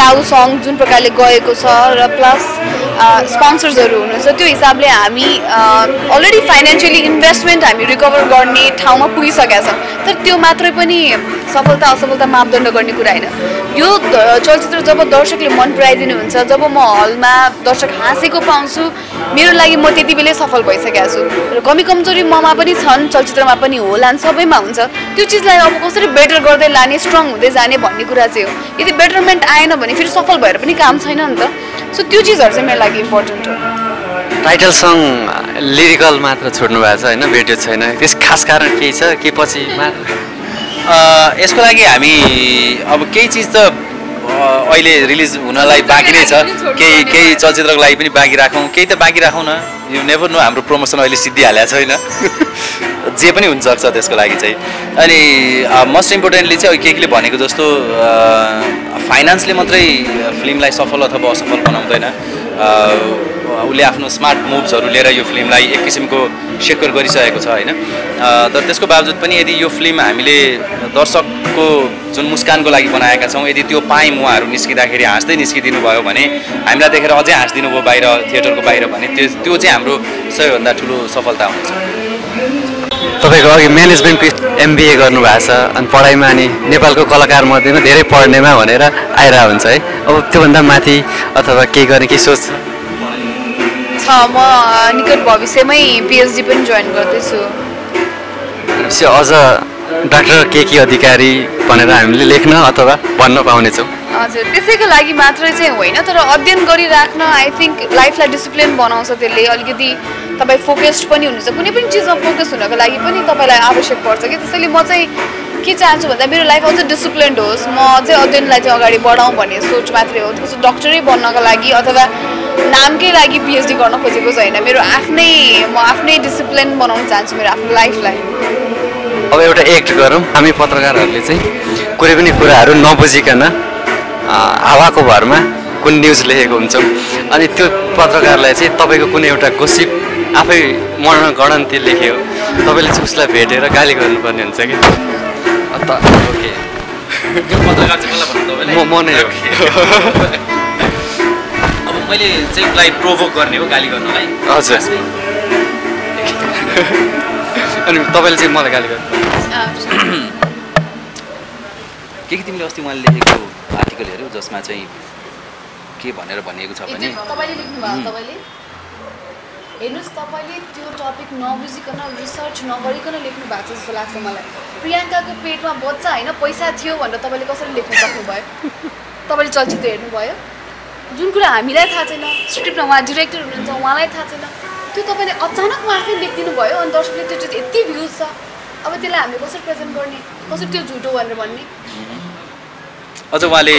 काउ सङ जुन प्रकारले गएको छ र प्लस स्पोन्सर्सहरू हुनुहुन्छ त्यो हिसाबले हामी अलरेडी फाइनेन्सियली इन्भेस्टमेन्ट हामी रिकभर गर्ने ठाउँमा पुगिसकेका छौँ। तर त्यो मात्रै पनि सफलता असफलता मापदण्ड गर्ने कुरा होइन। यो द- चलचित्र जब दर्शकले मन पराइदिनुहुन्छ जब म हलमा दर्शक हाँसेको पाउँछु मेरो लागि म त्यति बेलै सफल भइसकेको छु। र कमी कमजोरी ममा पनि छन् चलचित्रमा पनि होलान् सबैमा हुन्छ। त्यो चिजलाई अब कसरी बेटर गर्दै लाने स्ट्रङ हुँदै जाने भन्ने कुरा चाहिँ हो। यदि बेटरमेन्ट आएन भने फेरि सफल भएर पनि काम छैन नि त। सो त्यो चिजहरू चाहिँ मेरो लागि इम्पोर्टेन्ट हो। टाइटल सङ लिरिकल मात्र छोड्नु भएको छ होइन? भिडियो छैन। त्यस खास कारण केही छ? के पछि यसको लागि हामी अब केही चिज त अहिले रिलिज हुनलाई बाँकी नै छ। केही केही चलचित्रको लागि पनि बाँकी राखौँ। केही त बाँकी राखौँ न। यु नेभर नो हाम्रो प्रमोसन अहिले सिद्धिहालेको छैन। जे पनि हुनसक्छ त्यसको लागि चाहिँ। अनि मोस्ट इम्पोर्टेन्टली चाहिँ के केले भनेको जस्तो फाइनेन्सले मात्रै फिल्मलाई सफल अथवा असफल बनाउँदैन। उसले आफ्नो स्मार्ट मुभ्सहरू लिएर यो फिल्मलाई एक किसिमको सेक्योर गरिसकेको छ होइन? तर त्यसको बावजुद पनि यदि यो फिल्म हामीले दर्शकको जुन मुस्कानको लागि बनाएका छौँ यदि त्यो पायौँ उहाँहरू निस्किँदाखेरि हाँस्दै निस्किदिनु भयो भने हामीलाई देखेर अझै हाँसिदिनु भयो बाहिर थिएटरको बाहिर भने त्यो त्यो चाहिँ हाम्रो सबैभन्दा ठुलो सफलता हुनेछ। तपाईँको अघि म्यानेजमेन्टको एमबिए गर्नुभएको छ अनि पढाइमा अनि नेपालको कलाकार मध्येमा धेरै पढ्नेमा भनेर आइरहेको हुन्छ है। अब त्योभन्दा माथि अथवा केही गर्ने केही सोच छ म निकट भविष्यमै पिएचडी पनि जोइन गर्दैछु। भनेपछि अझ डाक्टर के के अधिकारी भनेर हामीले लेख्न अथवा भन्न पाउनेछौँ। हजुर त्यसैको लागि मात्रै चाहिँ होइन तर अध्ययन गरिराख्न आई थिङ्क लाइफलाई डिसिप्लिन बनाउँछ त्यसले। अलिकति तपाईँ फोकस्ड पनि हुनुहुन्छ कुनै पनि चिजमा फोकस हुनको लागि पनि तपाईँलाई आवश्यक पर्छ कि? त्यसैले म चाहिँ के चाहन्छु भन्दा मेरो लाइफ अझै डिसिप्लिन्ड होस्। म अझै अध्ययनलाई चाहिँ अगाडि बढाउँ भन्ने सोच मात्रै हो। त्यसो डक्टरै बन्नको लागि अथवा नामकै लागि पिएचडी गर्न खोजेको छैन मेरो आफ्नै म आफ्नै डिसिप्लिन बनाउन चाहन्छु मेरो आफ्नो लाइफलाई। अब एउटा एक्ट गरौँ। हामी पत्रकारहरूले चाहिँ कुनै पनि कुराहरू नबुझिकन हावाको भरमा कुन न्युज लेखेको हुन्छौँ। अनि त्यो पत्रकारलाई चाहिँ तपाईँको कुनै एउटा गोसिप आफै मन गणन्ती लेख्यो। तपाईँले चाहिँ उसलाई भेटेर गाली गर्नुपर्ने हुन्छ कि? अन्त ओके पत्रकार चाहिँ कसलाई भन्नु तपाईँलाई म- नै हो। अब मैले चाहिँ उसलाई प्रोभोक गर्ने हो गाली गर्नलाई। हजुर। अनि तपाईँले चाहिँ मलाई गाली गर्नु के के तिमीले अस्ति उहाँले लेखेको आर्टिकल हेऱ्यौ जसमा चाहिँ के भनेर भनिएको छ भने तपाईँले लेख्नु भयो तपाईँले हेर्नुहोस् तपाईँले त्यो टपिक नबुझिकन रिसर्च नगरिकन लेख्नु भएको छ जस्तो लाग्छ मलाई। प्रियङ्काको पेटमा बच्चा होइन पैसा थियो भनेर तपाईँले कसरी लेख्न सक्नुभयो? तपाईँले चलचित्र हेर्नुभयो? जुन कुरा हामीलाई थाहा छैन स्क्रिप्टमा उहाँ डिरेक्टर हुनुहुन्छ उहाँलाई थाहा छैन त्यो तपाईँले अचानक आफै लेखिदिनु भयो अनि दर्शकले त्यो चिज यति भ्युज छ। अब त्यसलाई हामीले कसरी प्रेजेन्ट गर्ने? कसरी त्यो झुटो भनेर भन्ने? अझ उहाँले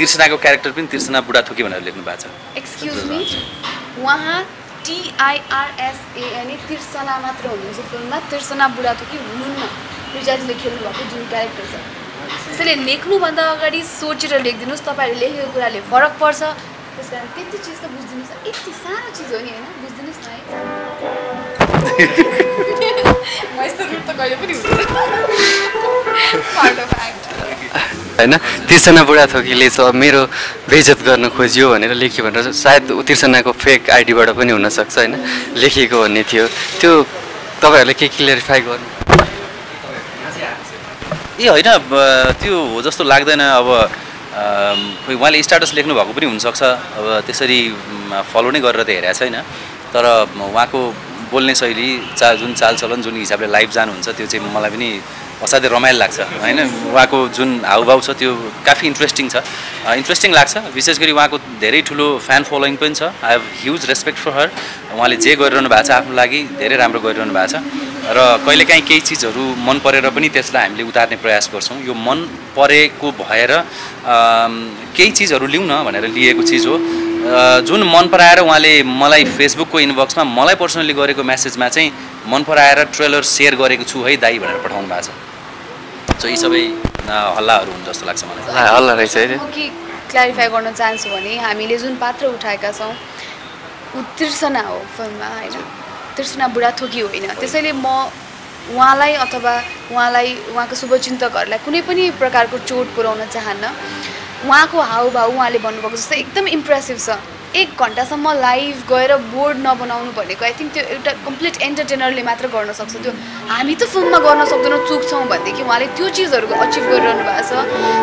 तिर्सनाको क्यारेक्टर पनि तिर्सना बुढाथोकी भनेर लेख्नु भएको छ। एक्सक्युज मी उहाँ टिआइआरएसएएनए तिर्सना मात्र हुनुहुन्छ फिल्ममा. तिर्सना बुढाथोकी हुनुहुन्न. रिजाजले खेल्नु भएको जुन क्यारेक्टर छ। त्यसैले लेख्नुभन्दा अगाडि सोचेर लेखिदिनुहोस् तपाईँहरूले लेखेको कुराले फरक पर्छ। त्यस कारण त्यति चिज त बुझिदिनुहोस् यति सानो चिज हो नि होइन? बुझिदिनुहोस् न है। म यस्तो रुट त कहिले पनि होइन तिर्सना बुढाथोकीले चाहिँ मेरो बेइज्जत गर्न खोजियो भनेर लेख्यो भनेर सायद तिर्सनाको फेक आइडीबाट पनि हुनसक्छ होइन। लेखिएको भन्ने थियो। त्यो तपाईँहरूले के क्लियरिफाई गर्नु? ए होइन त्यो हो जस्तो लाग्दैन। अब खोइ उहाँले स्टाटस लेख्नु भएको पनि हुनसक्छ। अब त्यसरी फलो नै गरेर त हेरेको छैन। तर उहाँको बोल्ने शैली चा जुन चालचलन जुन हिसाबले लाइभ जानुहुन्छ त्यो चाहिँ मलाई पनि असाध्यै रमाइलो लाग्छ होइन? उहाँको जुन हाउभाउ छ त्यो काफी इन्ट्रेस्टिङ छ। इन्ट्रेस्टिङ लाग्छ। विशेष गरी उहाँको धेरै ठुलो फ्यान फलोइङ पनि छ। I have huge respect for her उहाँले जे गरिरहनु भएको छ आफ्नो लागि धेरै राम्रो गरिरहनु भएको छ। र कहिलेकाहीँ केही चिजहरू मन परेर पनि त्यसलाई हामीले उतार्ने प्रयास गर्छौँ। यो मन परेको भएर केही चिजहरू लिउँ न भनेर लिएको चिज हो। जुन मन पराएर उहाँले मलाई फेसबुकको इनबक्समा मलाई पर्सनली गरेको म्यासेजमा चाहिँ मन पराएर ट्रेलर सेयर गरेको छु है दाई भनेर पठाउनु भएको छ। सो यी सबै हल्लाहरू हुन् जस्तो लाग्छ मलाई। हल्ला रहेछ है म के क्ल्यारिफाई गर्न चाहन्छु भने हामीले जुन पात्र उठाएका छौँ ऊ तिर्सना हो फिल्ममा होइन? तिर्सना बुढाथोकी होइन। त्यसैले म उहाँलाई अथवा उहाँलाई उहाँको शुभचिन्तकहरूलाई कुनै पनि प्रकारको चोट पुर्याउन चाहन्न। उहाँको हाउभाउ उहाँले भन्नुभएको जस्तो एकदम इम्प्रेसिभ छ। एक घन्टासम्म लाइभ गएर बोर्ड नबनाउनु भनेको आई थिङ्क त्यो एउटा कम्प्लिट एन्टरटेनरले मात्र गर्न सक्छ। त्यो हामी त फिल्ममा गर्न सक्दैनौँ चुक्छौँ भनेदेखि उहाँले त्यो चिजहरू अचिभ गरिरहनु भएको छ।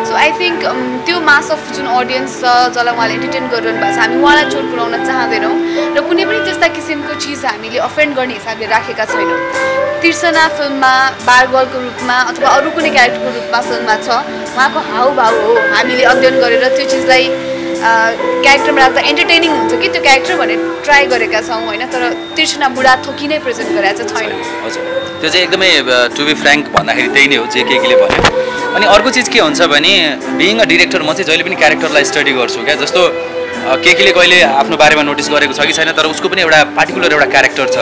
सो आई थिङ्क त्यो मास अफ जुन अडियन्स छ जसलाई उहाँले इन्टरटेन गरिरहनु भएको छ हामी उहाँलाई चोट पुऱ्याउन चाहँदैनौँ। र कुनै पनि त्यस्ता किसिमको चिज हामीले अफेन्ड गर्ने हिसाबले राखेका छैनौँ। तिर्सना फिल्ममा बारगलको रूपमा अथवा अरू कुनै क्यारेक्टरको रूपमा फिल्ममा छ उहाँको हाउभाउ हो। हामीले अध्ययन गरेर त्यो चिजलाई क्यारेक्टरमा राख्दा एन्टरटेनिङ हुन्छ कि? त्यो क्यारेक्टर भनेर ट्राई गरेका छौँ होइन? तर तिर्सना बुढा थोकी नै प्रेजेन्ट चाहिँ छैन। हजुर त्यो चाहिँ एकदमै टु बी फ्रेङ्क भन्दाखेरि त्यही नै हो जे के केले भन्यो। अनि अर्को चिज के हुन्छ भने बिइङ अ डिरेक्टर म चाहिँ जहिले पनि क्यारेक्टरलाई स्टडी गर्छु क्या। जस्तो के केले कहिले आफ्नो बारेमा नोटिस गरेको छ कि छैन तर उसको पनि एउटा पार्टिकुलर एउटा क्यारेक्टर छ।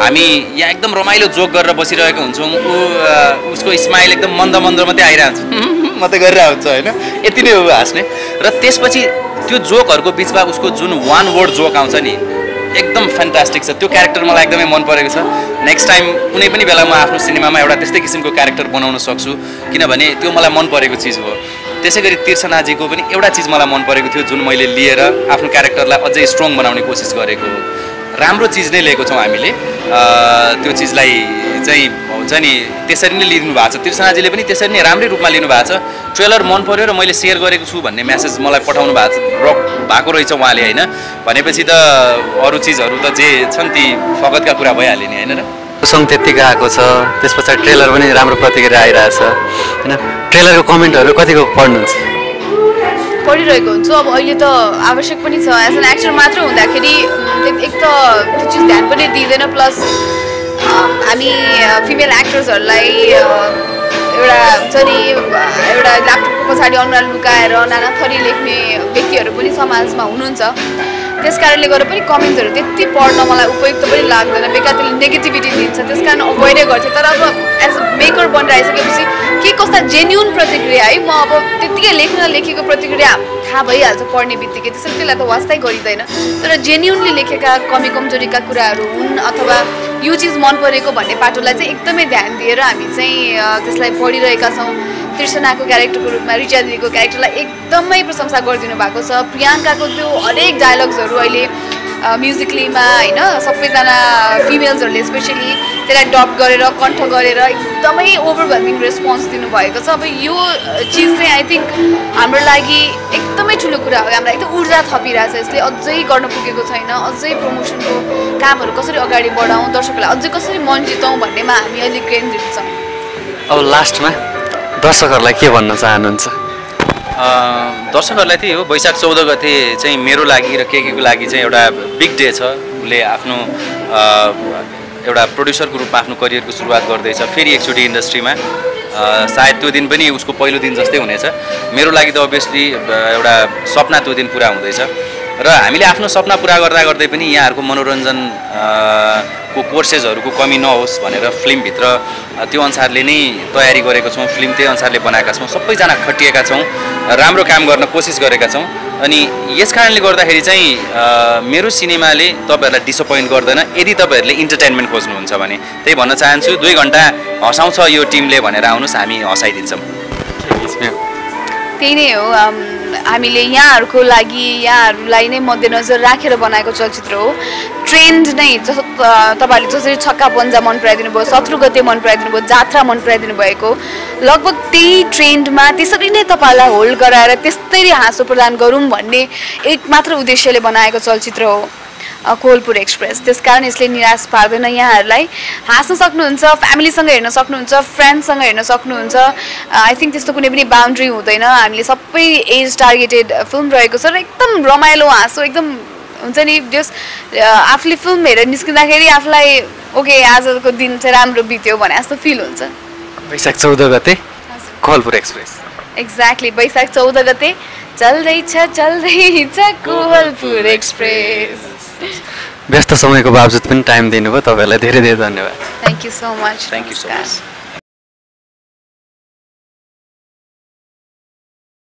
हामी यहाँ एकदम रमाइलो जोक गरेर बसिरहेको हुन्छौँ। ऊ उसको स्माइल एकदम मन्द मन्द मात्रै आइरहेको हुन्छ मात्रै गरिरहेको हुन्छ होइन? यति नै हो हाँस्ने। र त्यसपछि त्यो जोकहरूको बिचमा उसको जुन वान वर्ड जोक आउँछ नि एकदम फ्यान्टास्टिक छ। त्यो क्यारेक्टर मलाई एकदमै मन परेको छ। नेक्स्ट टाइम कुनै पनि बेला म आफ्नो सिनेमामा एउटा त्यस्तै किसिमको क्यारेक्टर बनाउन सक्छु किनभने त्यो मलाई मन परेको चिज हो। त्यसै गरी तिर्सनाजीको पनि एउटा चिज मलाई मन परेको थियो जुन मैले लिएर आफ्नो क्यारेक्टरलाई अझै स्ट्रङ बनाउने कोसिस गरेको हो। राम्रो चिज नै लिएको छौँ हामीले। अँ, त्यो चिजलाई चाहिँ हुन्छ नि त्यसरी नै लिनु भएको छ। तिर्सनाजीले पनि त्यसरी नै राम्रै रूपमा लिनु भएको छ। ट्रेलर मन पऱ्यो र मैले सेयर गरेको छु भन्ने मेसेज मलाई पठाउनु भएको छ। र भएको रहेछ उहाँले होइन? भनेपछि त अरू चिजहरू त जे छन् ती फगतका कुरा भइहाल्यो नि होइन र? सङ्ग त्यत्तिको आएको छ। त्यस पछाडि ट्रेलर पनि राम्रो प्रतिक्रिया आइरहेछ होइन? ट्रेलरको कमेन्टहरू कतिको पढ्नुहुन्छ? पढिरहेको हुन्छु। अब अहिले त आवश्यक पनि छ। एज एन एक्टर मात्र हुँदाखेरि एक त त्यो चिज ध्यान पनि दिँदैन प्लस हामी फिमेल एक्टर्सहरूलाई एउटा हुन्छ नि अ, एउटा ल्यापटपको पछाडि अनुहार लुकाएर नाना थरी लेख्ने व्यक्तिहरू पनि समाजमा हुनुहुन्छ। त्यस कारणले गर्दा पनि कमेन्ट्सहरू त्यति पढ्न मलाई उपयुक्त पनि लाग्दैन। बेकार त्यसले नेगेटिभिटी दिन्छ। त्यस कारण अभोइडै गर्थेँ। तर अब एज अ मेकर बनेर के कस्ता जेन्युन प्रतिक्रिया है? म अब त्यत्तिकै लेख्न लेखेको प्रतिक्रिया थाहा भइहाल्छ पढ्ने बित्तिकै। त्यसरी त्यसलाई त वास्तै गरिँदैन। तर जेन्युनली लेखेका कमी कमजोरीका कुराहरू हुन् अथवा यो चिज मन परेको भन्ने पाटोलाई चाहिँ एकदमै ध्यान दिएर हामी चाहिँ त्यसलाई पढिरहेका छौँ। तृष्णाको क्यारेक्टरको रूपमा रिचा दिदीको क्यारेक्टरलाई एकदमै प्रशंसा गरिदिनु भएको छ। प्रियाङ्काको त्यो हरेक डायलग्सहरू अहिले म्युजिकलीमा होइन सबैजना फिमेल्सहरूले स्पेसली त्यसलाई डप गरेर कण्ठ गरेर एकदमै ओभरवेल्मिङ रेस्पोन्स दिनुभएको छ। अब यो चिज चाहिँ आई थिङ्क हाम्रो लागि एकदमै ठुलो कुरा हो। हामीलाई एकदम ऊर्जा थपिरहेछ। यसले अझै गर्न पुगेको छैन अझै प्रमोसनको कामहरू कसरी अगाडि बढाउँ दर्शकहरूलाई अझै कसरी मन जिताउँ भन्नेमा हामी अहिले केन्द्रित छौँ अब लास्टमा दर्शकहरूलाई के भन्न चाहनुहुन्छ? दर्शकहरूलाई त्यही हो वैशाख चौध गते चाहिँ मेरो लागि र के केको लागि चाहिँ एउटा बिग डे छ। उसले आफ्नो एउटा प्रड्युसरको रूपमा आफ्नो करियरको सुरुवात गर्दैछ फेरि एकचोटि इन्डस्ट्रीमा सायद त्यो दिन पनि उसको पहिलो दिन जस्तै हुनेछ। मेरो लागि त अभियसली एउटा सपना त्यो दिन पुरा हुँदैछ। र हामीले आफ्नो सपना पुरा गर्दा गर्दै पनि यहाँहरूको मनोरञ्जन को कोर्सेसहरूको कमी नहोस् भनेर फिल्मभित्र त्यो अनुसारले नै तयारी गरेका छौँ। फिल्म त्यही अनुसारले बनाएका छौँ। सबैजना खटिएका छौँ राम्रो काम गर्न कोसिस गरेका छौँ। अनि यस कारणले गर्दाखेरि चाहिँ मेरो सिनेमाले तपाईँहरूलाई डिसपोइन्ट गर्दैन। यदि तपाईँहरूले इन्टरटेनमेन्ट खोज्नुहुन्छ भने त्यही भन्न चाहन्छु दुई घन्टा हँसाउँछ यो टिमले भनेर आउनुहोस् हामी हँसाइदिन्छौँ। त्यही नै हो हामीले यहाँहरूको लागि यहाँहरूलाई नै मध्यनजर राखेर बनाएको चलचित्र हो। ट्रेन्ड नै जस तपाईँहरूले जसरी छक्का पन्जा मन पराइदिनु भयो शत्रु गते मन पराइदिनु भयो जात्रा मन पराइदिनु भएको लगभग त्यही ट्रेन्डमा त्यसरी नै तपाईँहरूलाई होल्ड गराएर त्यस्तै हाँसो प्रदान गरौँ भन्ने एक मात्र उद्देश्यले बनाएको चलचित्र हो। कोलपुर एक्सप्रेस। त्यसकारण यसले निराश पार्दैन यहाँहरूलाई। हाँस्न सक्नुहुन्छ फ्यामिलीसँग हेर्न सक्नुहुन्छ फ्रेन्ड्ससँग हेर्न सक्नुहुन्छ। आई थिङ्क त्यस्तो कुनै पनि बााउन्ड्री हुँदैन। हामीले सबै एज टार्गेटेड फिल्म रहेको छ र एकदम रमाइलो हाँसो एकदम हुन्छ नि जस आफूले फिल्म हेरेर निस्किँदाखेरि आफूलाई ओके आजको दिन चाहिँ राम्रो बित्यो भने जस्तो फिल हुन्छ। वैशाख चौध गते कलपुर एक्सप्रेस। एक्ज्याक्टली वैशाख चौध गते चल्दैछ चल्दैछ कोहलपुर एक्सप्रेस। व्यस्त समयको बावजुद पनि टाइम दिनुभयो तपाईँहरूलाई धेरै धेरै धन्यवाद। Thank you so much thank you so much